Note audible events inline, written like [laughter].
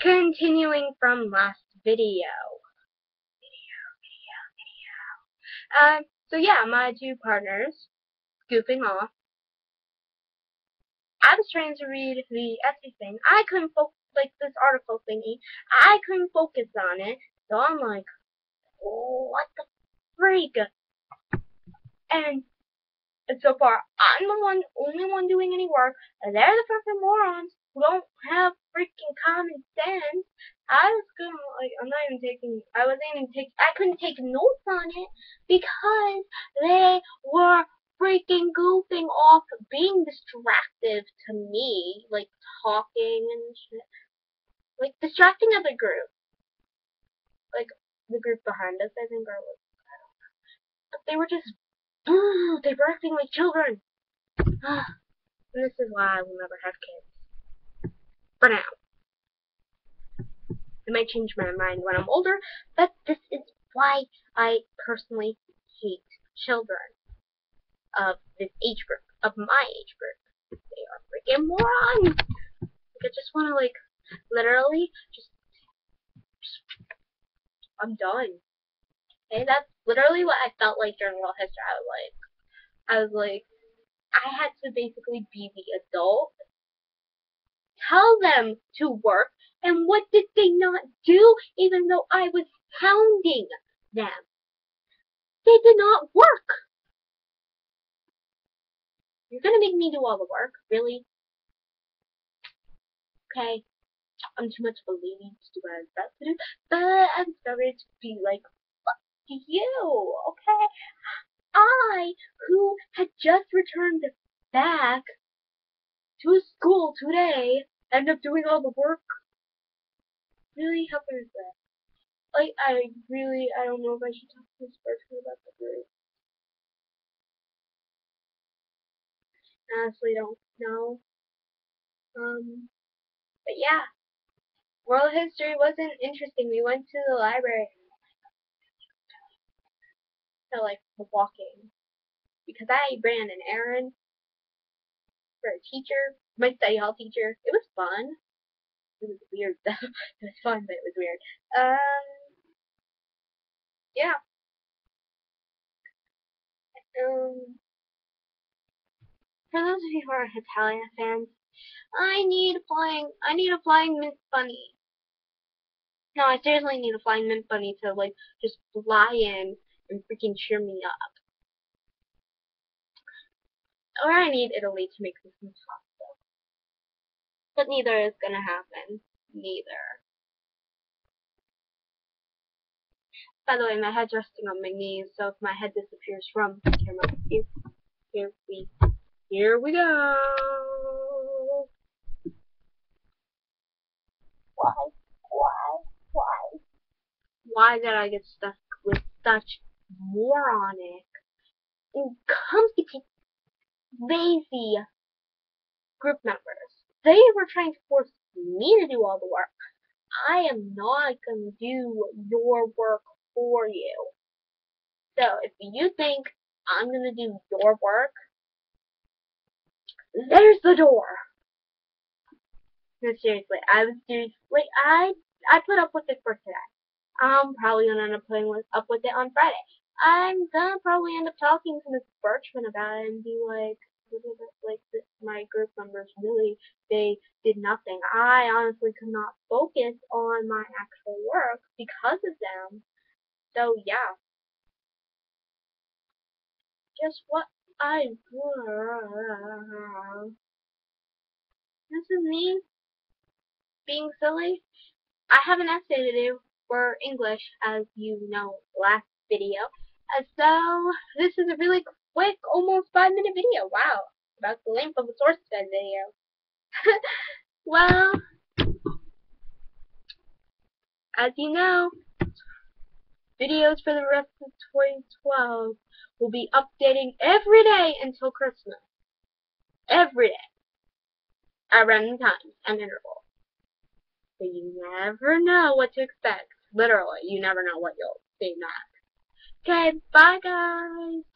continuing from last video. Video, video, video. Um, so yeah, my two partners, goofing off. I was trying to read the essay thing. I couldn't focus, like this article thingy. I couldn't focus on it. So I'm like, what the freak? And, and so far, I'm the one, only one doing any work. And they're the fucking morons who don't have freaking common sense. I was gonna like I'm not even taking I wasn't even taking, I couldn't take notes on it because they were freaking goofing off being distractive to me, like talking and shit. Like distracting other group. Like the group behind us I think or was I don't know. But they were just they were acting like children. this is why I will never have kids for now. I might change my mind when I'm older, but this is why I personally hate children of this age group, of my age group. They are freaking morons! Like, I just want to, like, literally, just, just, I'm done. Okay, that's literally what I felt like during world history. I was like, I was like, I had to basically be the adult tell them to work, and what did they not do even though I was hounding them? They did not work. You're gonna make me do all the work, really? Okay, I'm too much of a lady to do what I was about to do, but I'm sorry to be like, you, okay? I, who had just returned back to school today, end up doing all the work. Really, how fair is that? Like, I really, I don't know if I should talk to this person about the group. Honestly, don't know. Um, but yeah, world history wasn't interesting. We went to the library. So like walking because I ran an errand for a teacher my study hall teacher. It was fun. It was weird [laughs] though. it was fun, but it was weird. Um, yeah. Um, for those of you who are Hetalia fans, I need a flying. I need a flying mint bunny. No, I seriously need a flying mint bunny to like just fly in and freaking cheer me up. Or I need Italy to make this impossible. But neither is gonna happen. Neither. By the way, my head's resting on my knees, so if my head disappears from the camera, here, here we, here we go. Why, why, why? Why did I get stuck with such moronic, incompetent, lazy group members? They were trying to force me to do all the work. I am not going to do your work for you. So if you think I'm going to do your work, there's the door. No, seriously, I was seriously, I, I put up with it for today. I'm probably going to end up putting up with it on Friday. I'm to probably end up talking to Miss Birchman about it and be like, like my group members really they did nothing. I honestly could not focus on my actual work because of them. So yeah. Just what I were. This is me being silly. I have an essay to do for English, as you know, last video. Uh, so, this is a really quick, almost five minute video. Wow, about the length of a source fed video. [laughs] well, as you know, videos for the rest of 2012 will be updating every day until Christmas. Every day. At random times and intervals. So you never know what to expect. Literally, you never know what you'll see next. Okay, bye guys.